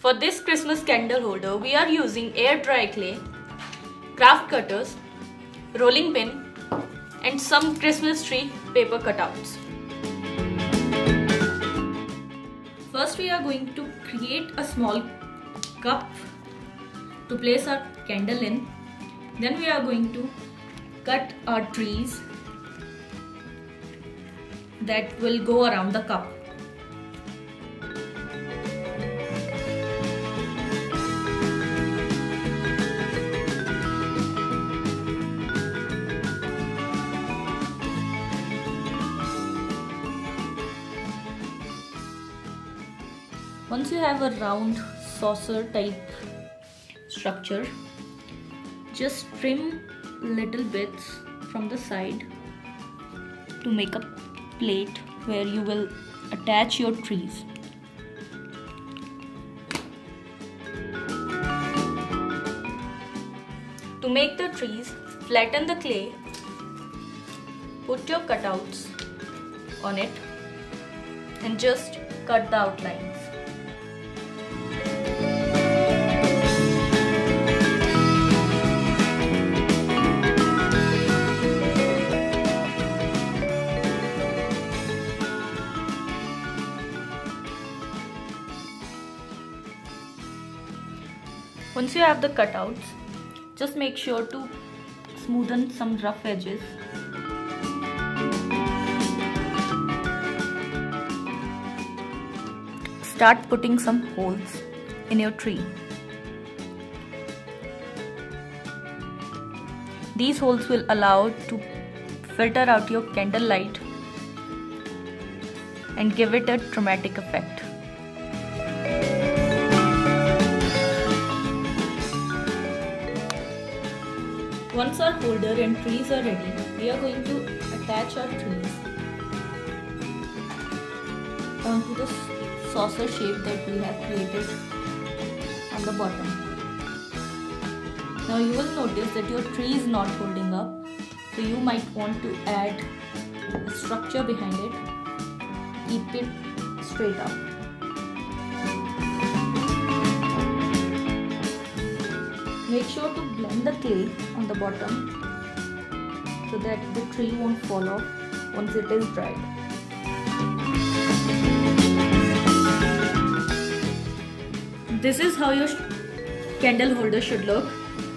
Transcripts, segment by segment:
For this Christmas candle holder, we are using air dry clay, craft cutters, rolling pin and some Christmas tree paper cutouts. First we are going to create a small cup to place our candle in. Then we are going to cut our trees that will go around the cup. Once you have a round saucer type structure, just trim little bits from the side to make a plate where you will attach your trees. To make the trees, flatten the clay, put your cutouts on it and just cut the outlines. Once you have the cutouts, just make sure to smoothen some rough edges. Start putting some holes in your tree. These holes will allow to filter out your candle light and give it a dramatic effect. Once our holder and trees are ready, we are going to attach our trees onto the saucer shape that we have created on the bottom. Now you will notice that your tree is not holding up, so you might want to add a structure behind it keep it straight up. Sure to blend the clay on the bottom so that the tree won't fall off once it is dried. This is how your candle holder should look.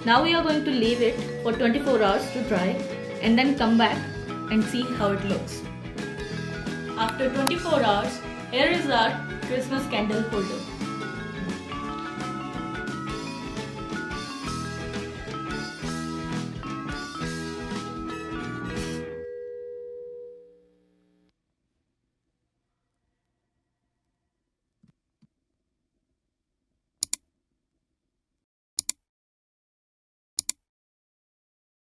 Now we are going to leave it for 24 hours to dry and then come back and see how it looks. After 24 hours, here is our Christmas candle holder.